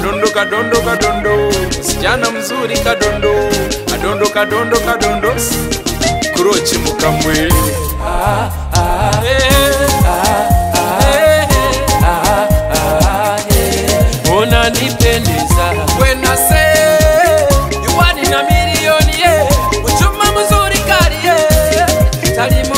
Kadondo kadondo kadondo, msichana mzuri kadondo, kadondo kadondo kadondo, kurochi mukamwe ah, ah, wena se yuwani na milioni ye mzuri karie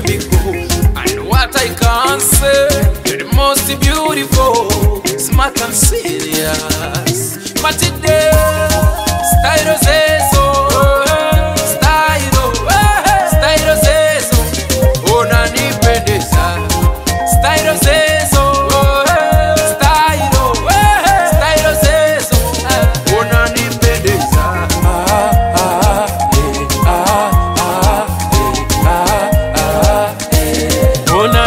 baby go. And what I can say, you're the most beautiful, smart and serious. But today.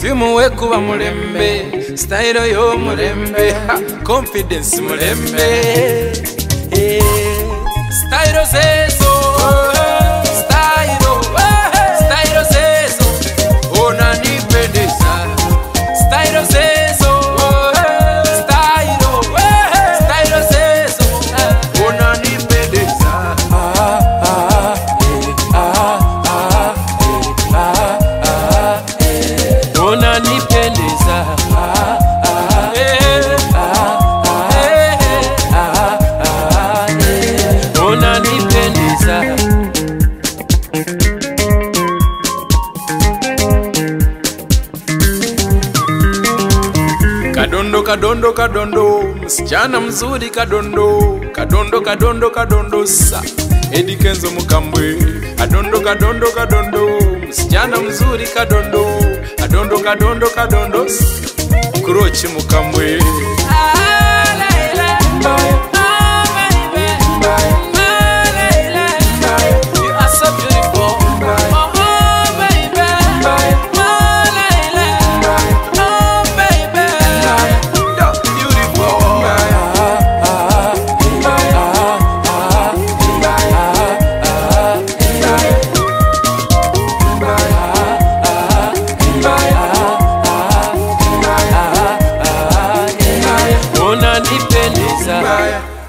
perfume we kuba mulembe stayiro yo mulembe confidence mulembe eh, eh. stayiro ze kuendisa kadondo kadondo kadondo msichana mzuri kadondo kadondo kadondo kadondo sa edikenzo mukambwe kadondo kadondo kadondo msichana mzuri kadondo kadondo kadondo kadondo krochi mukambwe ah, la, la, la, la, la. Yeah.